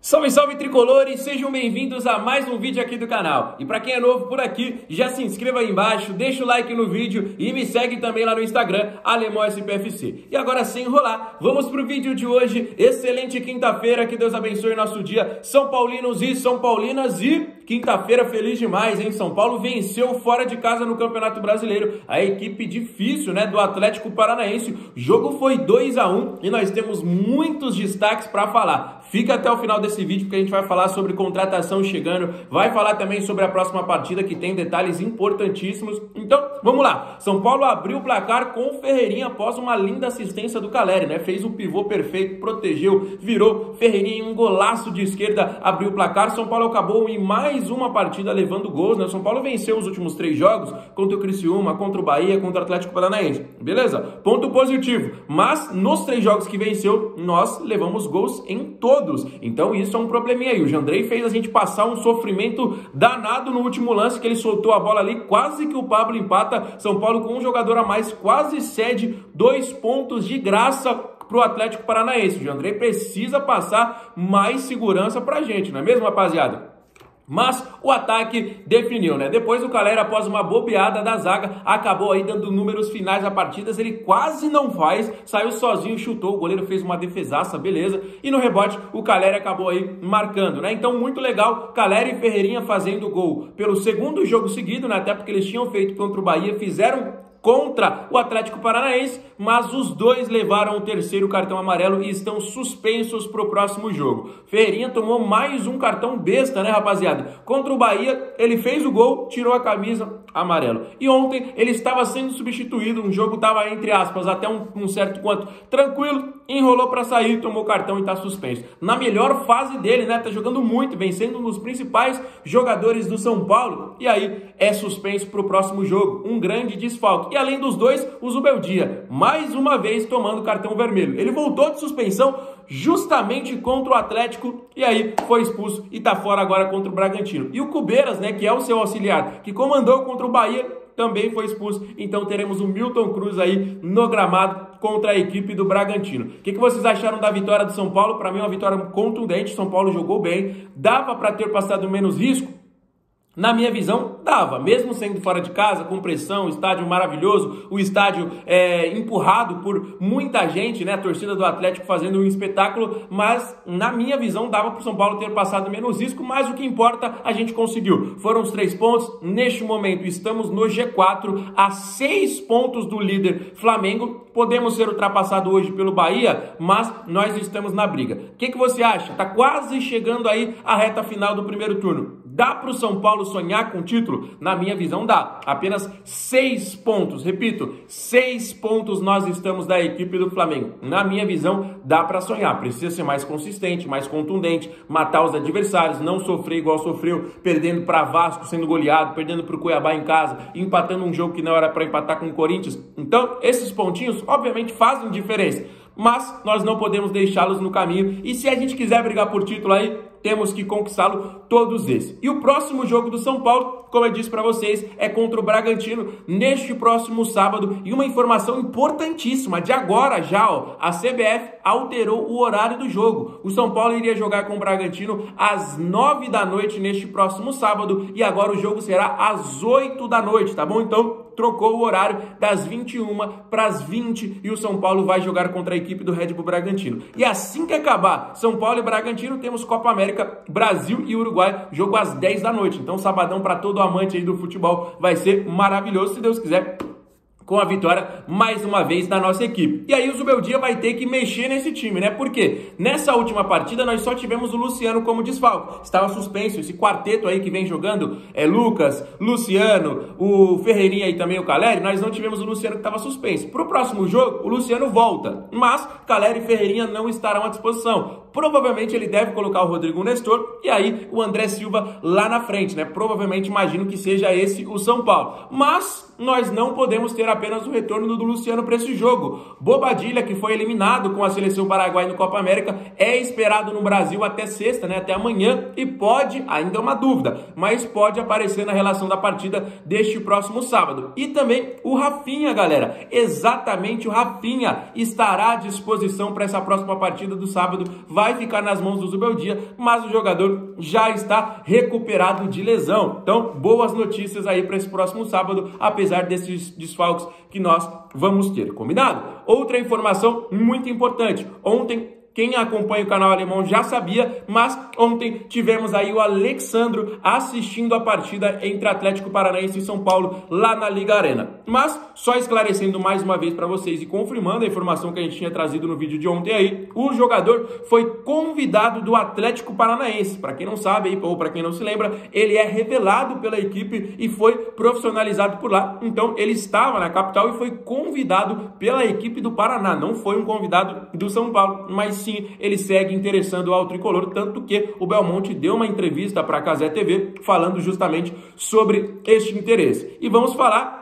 Salve, salve tricolores, sejam bem-vindos a mais um vídeo aqui do canal. E para quem é novo por aqui, já se inscreva aí embaixo, deixa o like no vídeo e me segue também lá no Instagram, AlemãoSPFC. E agora sem enrolar, vamos pro vídeo de hoje. Excelente quinta-feira, que Deus abençoe nosso dia. São Paulinos e São Paulinas e quinta-feira feliz demais, hein? São Paulo venceu fora de casa no Campeonato Brasileiro. A equipe difícil, né, do Atlético Paranaense. O jogo foi 2 a 1 e nós temos muitos destaques para falar. Fica até o final desse vídeo porque a gente vai falar sobre contratação chegando, vai falar também sobre a próxima partida que tem detalhes importantíssimos. Então, vamos lá. São Paulo abriu o placar com o Ferreirinha após uma linda assistência do Caleri, né? Fez o pivô perfeito, protegeu, virou Ferreirinha em um golaço de esquerda, abriu o placar. São Paulo acabou em mais uma partida levando gols, né? São Paulo venceu os últimos três jogos contra o Criciúma, contra o Bahia, contra o Atlético Paranaense. Beleza? Ponto positivo. Mas nos três jogos que venceu, nós levamos gols em todos todos. Então isso é um probleminha aí. O Jandrei fez a gente passar um sofrimento danado no último lance que ele soltou a bola ali, quase que o Pablo empata. São Paulo com um jogador a mais quase cede dois pontos de graça para o Atlético Paranaense. O Jandrei precisa passar mais segurança para a gente, não é mesmo, rapaziada? Mas o ataque definiu, né? Depois o Calera, após uma bobeada da zaga, acabou aí dando números finais a partidas. Ele quase não faz, saiu sozinho, chutou. O goleiro fez uma defesaça, beleza. E no rebote, o Calera acabou aí marcando, né? Então, muito legal. Calera e Ferreirinha fazendo gol pelo segundo jogo seguido, né? Até porque eles tinham feito contra o Bahia, fizeram contra o Atlético Paranaense, mas os dois levaram o terceiro cartão amarelo e estão suspensos para o próximo jogo. Ferreirinha tomou mais um cartão besta, né, rapaziada? Contra o Bahia, ele fez o gol, tirou a camisa, amarelo. E ontem ele estava sendo substituído, um jogo estava entre aspas até um, um certo quanto tranquilo, enrolou para sair, tomou cartão e está suspenso. Na melhor fase dele, né? Tá jogando muito, vencendo um dos principais jogadores do São Paulo. E aí é suspenso para o próximo jogo. Um grande desfalque. E além dos dois, o Zubeldia, mais uma vez tomando cartão vermelho. Ele voltou de suspensão justamente contra o Atlético e aí foi expulso e tá fora agora contra o Bragantino. E o Cubeiras, né, que é o seu auxiliar, que comandou contra o Bahia, também foi expulso. Então teremos o Milton Cruz aí no gramado contra a equipe do Bragantino. O que, que vocês acharam da vitória do São Paulo? Para mim, uma vitória contundente. São Paulo jogou bem, dava para ter passado menos risco. Na minha visão, dava, mesmo sendo fora de casa, com pressão, estádio maravilhoso, o estádio é, empurrado por muita gente, né? A torcida do Atlético fazendo um espetáculo, mas na minha visão dava para o São Paulo ter passado menos risco, mas o que importa a gente conseguiu. Foram os três pontos. Neste momento estamos no G4, a seis pontos do líder Flamengo. Podemos ser ultrapassados hoje pelo Bahia, mas nós estamos na briga. O que, que você acha? Tá quase chegando aí a reta final do primeiro turno. Dá para o São Paulo sonhar com o título? Na minha visão, dá. Apenas seis pontos. Repito, seis pontos nós estamos da equipe do Flamengo. Na minha visão, dá para sonhar. Precisa ser mais consistente, mais contundente, matar os adversários, não sofrer igual sofreu, perdendo para Vasco, sendo goleado, perdendo para o Cuiabá em casa, empatando um jogo que não era para empatar com o Corinthians. Então, esses pontinhos, obviamente, fazem diferença mas nós não podemos deixá-los no caminho. E se a gente quiser brigar por título aí, temos que conquistá-lo todos esses. E o próximo jogo do São Paulo, como eu disse para vocês, é contra o Bragantino neste próximo sábado. E uma informação importantíssima de agora já, ó, a CBF alterou o horário do jogo. O São Paulo iria jogar com o Bragantino às 9 da noite neste próximo sábado e agora o jogo será às 8 da noite, tá bom? Então, trocou o horário das 21 para as 20 e o São Paulo vai jogar contra a equipe do Red Bull Bragantino. E assim que acabar São Paulo e Bragantino, temos Copa América Brasil e Uruguai, jogo às 10 da noite. Então, sabadão para todo amante aí do futebol vai ser maravilhoso, se Deus quiser com a vitória mais uma vez da nossa equipe. E aí o Zubeldia vai ter que mexer nesse time, né? Porque nessa última partida nós só tivemos o Luciano como desfalque. Estava suspenso esse quarteto aí que vem jogando, é Lucas, Luciano, o Ferreirinha e também o Caleri, nós não tivemos o Luciano que estava suspenso. Para o próximo jogo, o Luciano volta, mas Caleri e Ferreirinha não estarão à disposição. Provavelmente ele deve colocar o Rodrigo Nestor e aí o André Silva lá na frente, né? Provavelmente imagino que seja esse o São Paulo. Mas nós não podemos ter apenas o retorno do Luciano para esse jogo. Bobadilha, que foi eliminado com a seleção paraguai no Copa América, é esperado no Brasil até sexta, né, até amanhã, e pode, ainda é uma dúvida, mas pode aparecer na relação da partida deste próximo sábado. E também o Rafinha, galera, exatamente o Rafinha estará à disposição para essa próxima partida do sábado, vai vai ficar nas mãos do Zubeldia, mas o jogador já está recuperado de lesão. Então, boas notícias aí para esse próximo sábado, apesar desses desfalques que nós vamos ter. Combinado? Outra informação muito importante. Ontem quem acompanha o canal alemão já sabia, mas ontem tivemos aí o Alexandro assistindo a partida entre Atlético Paranaense e São Paulo lá na Liga Arena. Mas só esclarecendo mais uma vez para vocês e confirmando a informação que a gente tinha trazido no vídeo de ontem aí, o jogador foi convidado do Atlético Paranaense. Para quem não sabe ou para quem não se lembra, ele é revelado pela equipe e foi profissionalizado por lá. Então ele estava na capital e foi convidado pela equipe do Paraná. Não foi um convidado do São Paulo, mas sim ele segue interessando ao tricolor, tanto que o Belmonte deu uma entrevista para a Casé TV falando justamente sobre este interesse. E vamos falar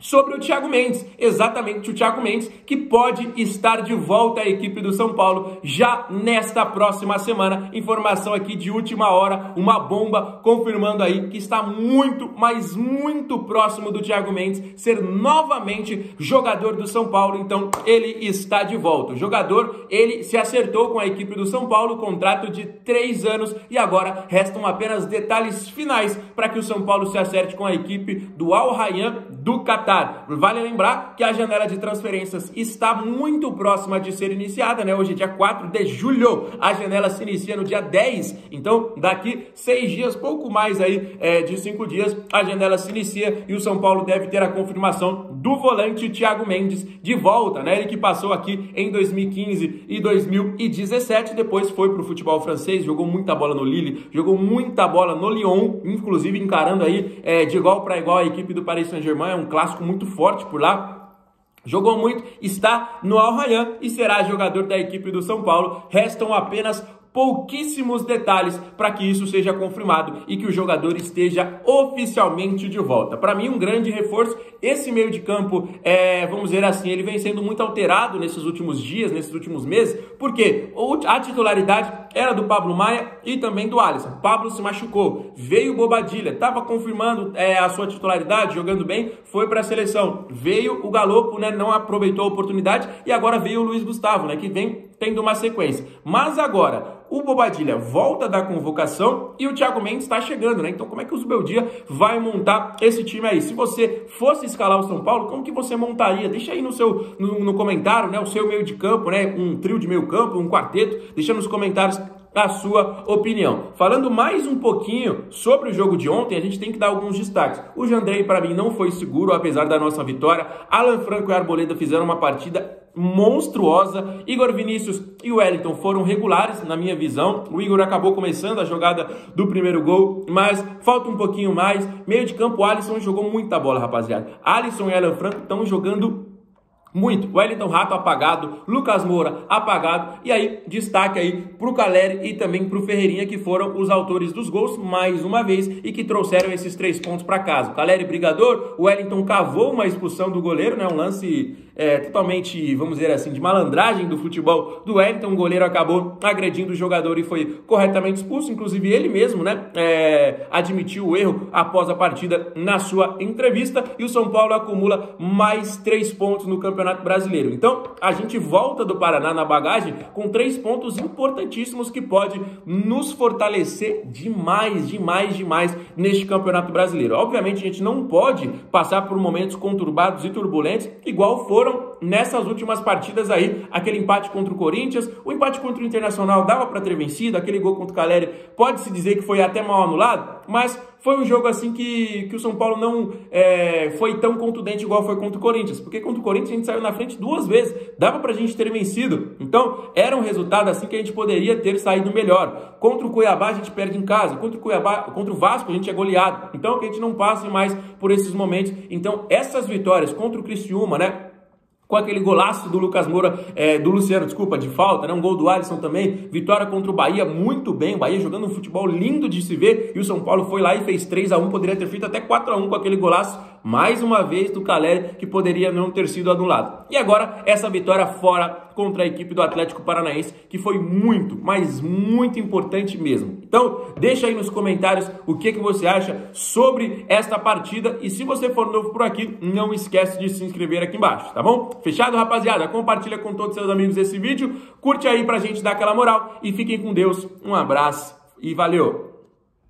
sobre o Thiago Mendes, exatamente o Thiago Mendes, que pode estar de volta à equipe do São Paulo já nesta próxima semana. Informação aqui de última hora, uma bomba confirmando aí que está muito, mas muito próximo do Thiago Mendes ser novamente jogador do São Paulo. Então ele está de volta. O jogador, ele se acertou com a equipe do São Paulo, contrato de três anos e agora restam apenas detalhes finais para que o São Paulo se acerte com a equipe do Al Rayyan do Qatar. Vale lembrar que a janela de transferências está muito próxima de ser iniciada, né? Hoje é dia 4 de julho, a janela se inicia no dia 10, então daqui seis dias, pouco mais aí é, de cinco dias, a janela se inicia e o São Paulo deve ter a confirmação do volante Thiago Mendes de volta, né? Ele que passou aqui em 2015 e 2017, depois foi para o futebol francês, jogou muita bola no Lille, jogou muita bola no Lyon, inclusive encarando aí é, de igual para igual a equipe do Paris Saint-Germain, é um clássico muito forte por lá. Jogou muito, está no Al Rayyan e será jogador da equipe do São Paulo. Restam apenas pouquíssimos detalhes para que isso seja confirmado e que o jogador esteja oficialmente de volta. Para mim, um grande reforço. Esse meio de campo, é, vamos dizer assim, ele vem sendo muito alterado nesses últimos dias, nesses últimos meses, porque a titularidade era do Pablo Maia e também do Alisson. Pablo se machucou, veio Bobadilha, estava confirmando é, a sua titularidade, jogando bem, foi para a seleção. Veio o Galopo, né, não aproveitou a oportunidade e agora veio o Luiz Gustavo, né, que vem tendo uma sequência. Mas agora, o Bobadilha volta da convocação e o Thiago Mendes está chegando, né? Então, como é que o Zubeldia vai montar esse time aí? Se você fosse escalar o São Paulo, como que você montaria? Deixa aí no seu no, no comentário, né? O seu meio de campo, né? Um trio de meio campo, um quarteto. Deixa nos comentários a sua opinião. Falando mais um pouquinho sobre o jogo de ontem, a gente tem que dar alguns destaques. O Jandrei, para mim, não foi seguro, apesar da nossa vitória. Alan Franco e Arboleda fizeram uma partida monstruosa. Igor Vinícius e Wellington foram regulares, na minha visão. O Igor acabou começando a jogada do primeiro gol, mas falta um pouquinho mais. Meio de campo, Alisson jogou muita bola, rapaziada. Alisson e Alan Franco estão jogando muito. Wellington Rato apagado, Lucas Moura apagado. E aí, destaque aí pro Caleri e também pro Ferreirinha, que foram os autores dos gols, mais uma vez, e que trouxeram esses três pontos para casa. Caleri brigador, o Wellington cavou uma expulsão do goleiro, né? Um lance é, totalmente, vamos dizer assim, de malandragem do futebol do Wellington. O goleiro acabou agredindo o jogador e foi corretamente expulso. Inclusive, ele mesmo, né? É, admitiu o erro após a partida na sua entrevista. E o São Paulo acumula mais três pontos no campeonato Campeonato Brasileiro. Então, a gente volta do Paraná na bagagem com três pontos importantíssimos que pode nos fortalecer demais, demais, demais neste Campeonato Brasileiro. Obviamente, a gente não pode passar por momentos conturbados e turbulentos igual foram nessas últimas partidas aí, aquele empate contra o Corinthians, o empate contra o Internacional dava para ter vencido, aquele gol contra o Caleri pode-se dizer que foi até mal anulado, mas foi um jogo assim que, que o São Paulo não é, foi tão contundente igual foi contra o Corinthians, porque contra o Corinthians a gente saiu na frente duas vezes, dava pra gente ter vencido, então era um resultado assim que a gente poderia ter saído melhor. Contra o Cuiabá a gente perde em casa, contra o Cuiabá, contra o Vasco a gente é goleado, então que a gente não passe mais por esses momentos. Então essas vitórias contra o Criciúma, né? Com aquele golaço do Lucas Moura, é, do Luciano, desculpa, de falta, né? Um gol do Alisson também. Vitória contra o Bahia, muito bem. O Bahia jogando um futebol lindo de se ver. E o São Paulo foi lá e fez 3 a 1 Poderia ter feito até 4 a 1 com aquele golaço, mais uma vez, do Caleri, que poderia não ter sido anulado. E agora, essa vitória fora contra a equipe do Atlético Paranaense, que foi muito, mas muito importante mesmo. Então, deixa aí nos comentários o que, que você acha sobre esta partida e se você for novo por aqui, não esquece de se inscrever aqui embaixo, tá bom? Fechado, rapaziada? Compartilha com todos seus amigos esse vídeo, curte aí pra gente dar aquela moral e fiquem com Deus. Um abraço e valeu!